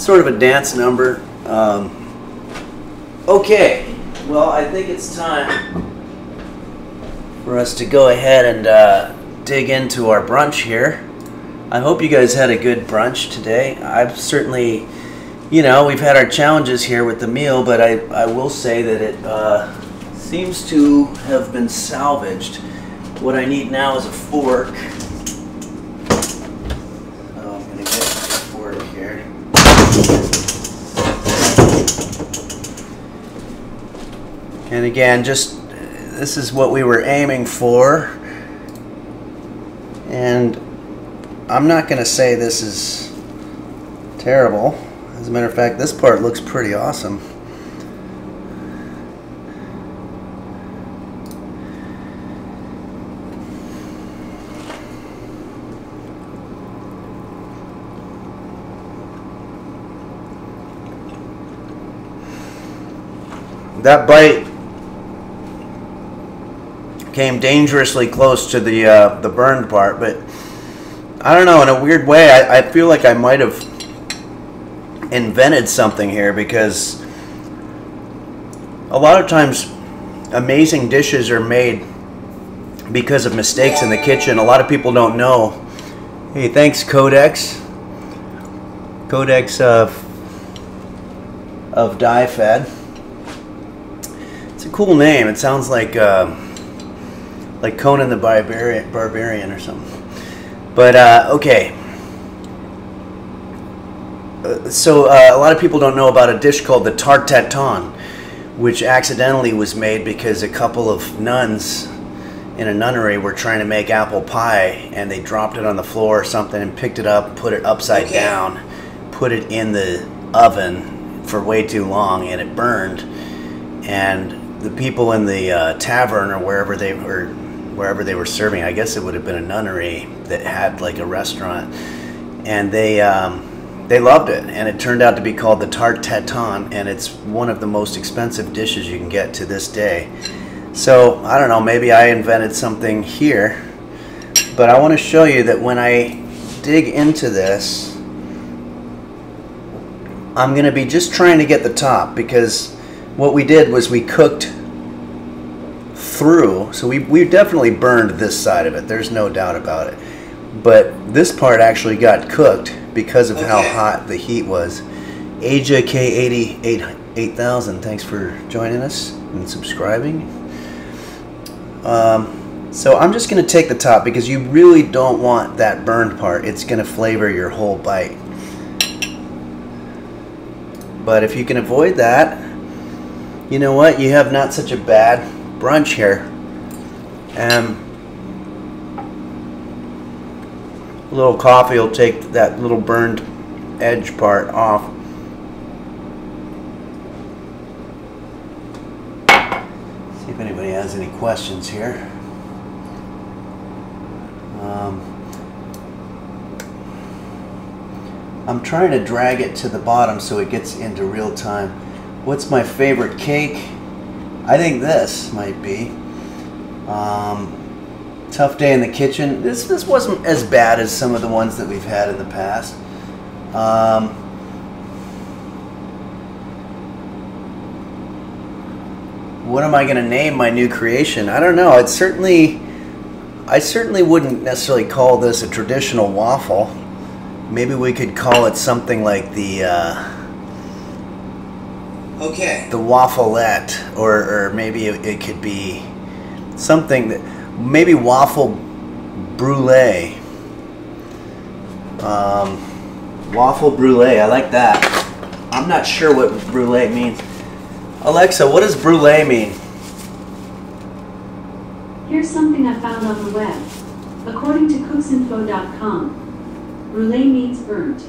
Sort of a dance number. Um, okay, well, I think it's time for us to go ahead and uh, dig into our brunch here. I hope you guys had a good brunch today. I've certainly, you know, we've had our challenges here with the meal, but I, I will say that it uh, seems to have been salvaged. What I need now is a fork. So I'm gonna get a fork here. And again, just this is what we were aiming for. And I'm not going to say this is terrible. As a matter of fact, this part looks pretty awesome. That bite came dangerously close to the uh, the burned part, but I don't know. In a weird way, I, I feel like I might have invented something here because a lot of times amazing dishes are made because of mistakes in the kitchen. A lot of people don't know. Hey, thanks, Codex. Codex of of Die Fed. It's a cool name. It sounds like uh, like Conan the Barbarian, Barbarian or something. But uh, okay. Uh, so uh, a lot of people don't know about a dish called the tarte tatin, which accidentally was made because a couple of nuns in a nunnery were trying to make apple pie and they dropped it on the floor or something and picked it up, put it upside Okay. down, put it in the oven for way too long and it burned. And the people in the uh, tavern or wherever they were, wherever they were serving, I guess it would have been a nunnery that had like a restaurant, and they um, they loved it. And it turned out to be called the tarte tatin, and it's one of the most expensive dishes you can get to this day. So I don't know, maybe I invented something here, but I want to show you that when I dig into this, I'm going to be just trying to get the top because what we did was we cooked through, so we, we definitely burned this side of it, there's no doubt about it. But this part actually got cooked because of how hot the heat was. Asia K80 8000, thanks for joining us and subscribing. Um, so I'm just going to take the top because you really don't want that burned part. It's going to flavor your whole bite. But if you can avoid that, you know what? You have not such a bad brunch here. Um, a little coffee will take that little burned edge part off. See if anybody has any questions here. Um, I'm trying to drag it to the bottom so it gets into real time. What's my favorite cake? I think this might be. Um, tough day in the kitchen. This this wasn't as bad as some of the ones that we've had in the past. Um, what am I going to name my new creation? I don't know. It's certainly I certainly wouldn't necessarily call this a traditional waffle. Maybe we could call it something like the uh, Okay. the waffleette, or, or maybe it, it could be something that maybe waffle brulee. Um, waffle brulee, I like that. I'm not sure what brulee means. Alexa, what does brulee mean? Here's something I found on the web. According to cooksinfo.com, brulee means burnt.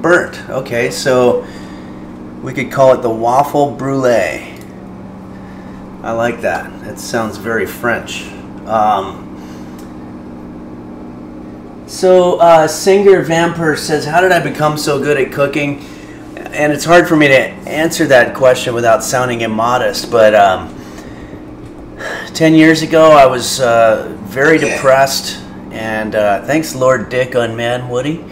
Burnt. Okay, so we could call it the waffle brulee. I like that. It sounds very French. Um, so uh, Singer Vampire says, "How did I become so good at cooking?" And it's hard for me to answer that question without sounding immodest, but um, ten years ago I was uh, very depressed, and uh, thanks Lord Dick on Man Woody.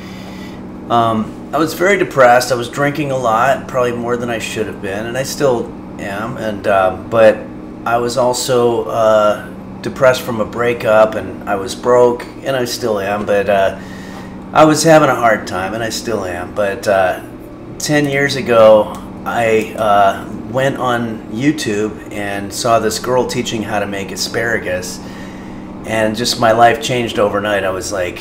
Um, I was very depressed. I was drinking a lot, probably more than I should have been, and I still am. And uh, but I was also uh, depressed from a breakup, and I was broke, and I still am. But uh, I was having a hard time, and I still am. But uh, ten years ago, I uh, went on YouTube and saw this girl teaching how to make asparagus, and just my life changed overnight. I was like,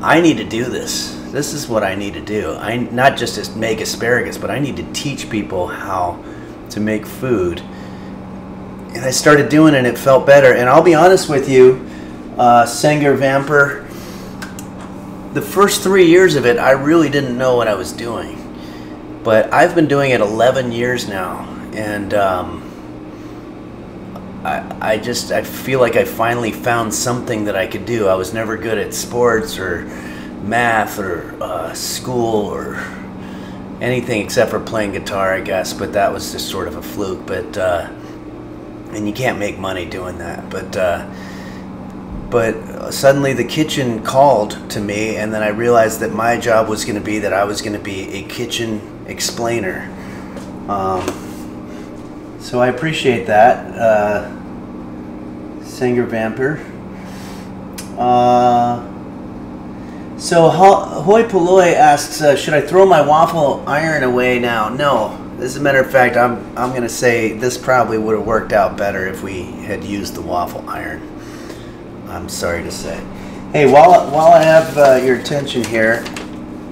I need to do this. This is what I need to do. I not just to make asparagus, but I need to teach people how to make food. And I started doing it, and it felt better. And I'll be honest with you, uh, Sanger Vamper. The first three years of it, I really didn't know what I was doing, but I've been doing it 11 years now, and um, I, I just I feel like I finally found something that I could do. I was never good at sports or math or uh, school or anything except for playing guitar, I guess. But that was just sort of a fluke. But uh, and you can't make money doing that. But uh, but suddenly the kitchen called to me, and then I realized that my job was going to be that I was going to be a kitchen explainer. Um, so I appreciate that, uh, Singer Vamper. Uh, so Ho- Hoi Polloi asks, uh, should I throw my waffle iron away now? No. As a matter of fact, I'm I'm going to say this probably would have worked out better if we had used the waffle iron. I'm sorry to say. Hey, while while I have uh, your attention here,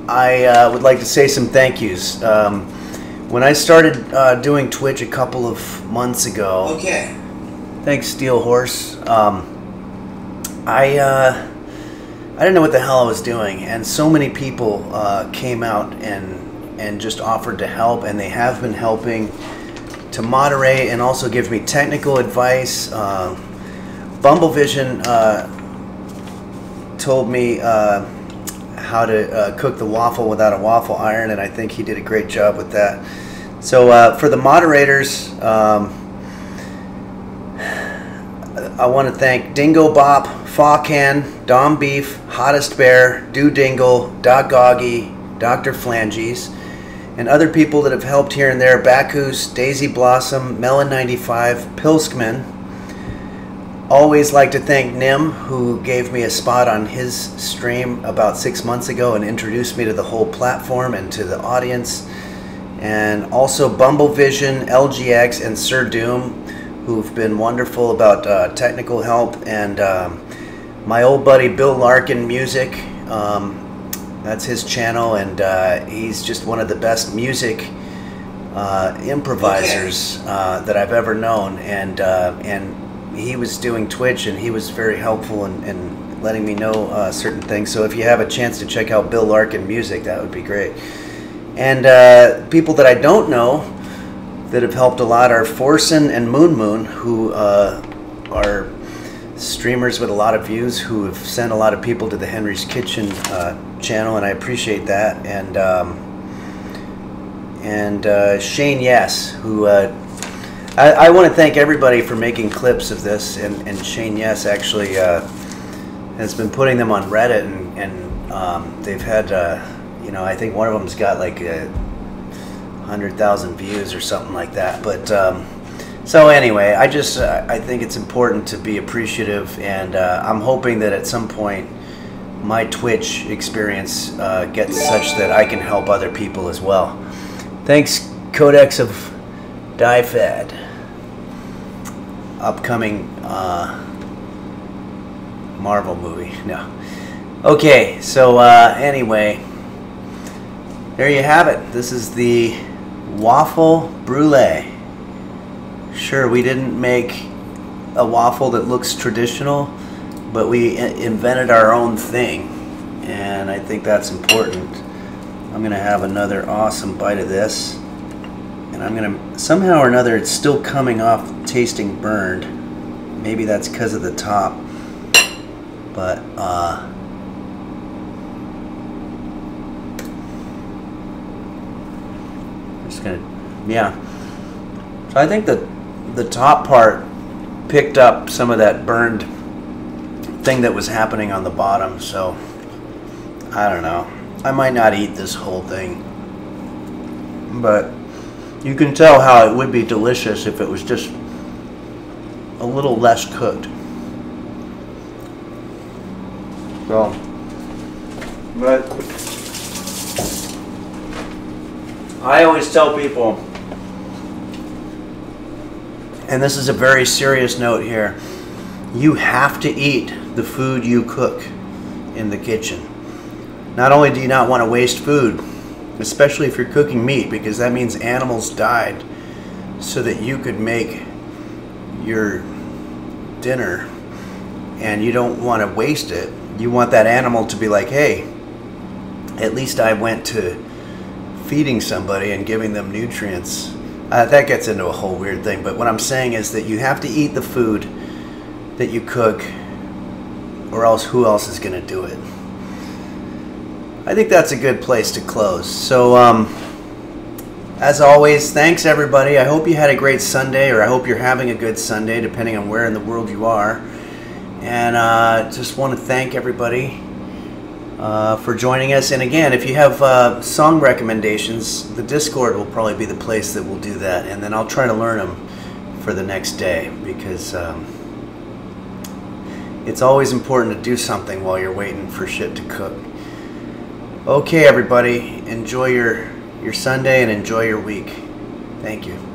I uh, would like to say some thank yous. Um, when I started uh, doing Twitch a couple of months ago, Okay. Thanks, Steel Horse. Um, I uh, I didn't know what the hell I was doing, and so many people uh, came out and and just offered to help, and they have been helping to moderate and also give me technical advice. Uh, Bumblevision uh, told me uh, how to uh, cook the waffle without a waffle iron, and I think he did a great job with that. So uh, for the moderators, um, I want to thank Dingo Bop, Fawcan, Dom Beef, Hottest Bear, Do Dingle, Doc Goggy, Dr. Flanges, and other people that have helped here and there Bacchus, Daisy Blossom, Melon95, Pilskman. Always like to thank Nim, who gave me a spot on his stream about six months ago and introduced me to the whole platform and to the audience. And also Bumblevision, LGX, and Sir Doom, who've been wonderful about uh, technical help. And um, my old buddy Bill Larkin Music. Um, that's his channel, and uh, he's just one of the best music uh, improvisers uh, that I've ever known. And uh, and he was doing Twitch, and he was very helpful in, in letting me know uh, certain things. So if you have a chance to check out Bill Larkin music, that would be great. And uh, people that I don't know that have helped a lot are Forsen and Moon Moon, who are streamers with a lot of views who have sent a lot of people to the Henry's Kitchen uh, channel, and I appreciate that. And um, and uh, Shane Yes, who uh, I, I want to thank everybody for making clips of this, and, and Shane Yes actually uh, has been putting them on Reddit, and, and um, they've had uh, you know I think one of them's got like a hundred thousand views or something like that, but. Um, so anyway, I just uh, I think it's important to be appreciative, and uh, I'm hoping that at some point my Twitch experience uh, gets such that I can help other people as well. Thanks, Codex of DieFed. Upcoming uh, Marvel movie. No. Okay, so uh, anyway, there you have it. This is the waffle brulee. Sure, we didn't make a waffle that looks traditional, but we invented our own thing, and I think that's important. I'm gonna have another awesome bite of this, and I'm gonna somehow or another it's still coming off tasting burned. Maybe that's because of the top, but uh, just gonna yeah. So I think that the top part picked up some of that burned thing that was happening on the bottom. So I don't know. I might not eat this whole thing. But you can tell how it would be delicious if it was just a little less cooked. So, but I always tell people and this is a very serious note here, you have to eat the food you cook in the kitchen. Not only do you not want to waste food, especially if you're cooking meat, because that means animals died so that you could make your dinner and you don't want to waste it. You want that animal to be like, hey, at least I went to feeding somebody and giving them nutrients uh, that gets into a whole weird thing, but what I'm saying is that you have to eat the food that you cook, or else who else is going to do it? I think that's a good place to close. So, um, as always, thanks everybody. I hope you had a great Sunday, or I hope you're having a good Sunday, depending on where in the world you are. And uh, just want to thank everybody uh, for joining us. And again, if you have uh, song recommendations, the Discord will probably be the place that will do that. And then I'll try to learn them for the next day because um, it's always important to do something while you're waiting for shit to cook. Okay, everybody, enjoy your, your Sunday and enjoy your week. Thank you.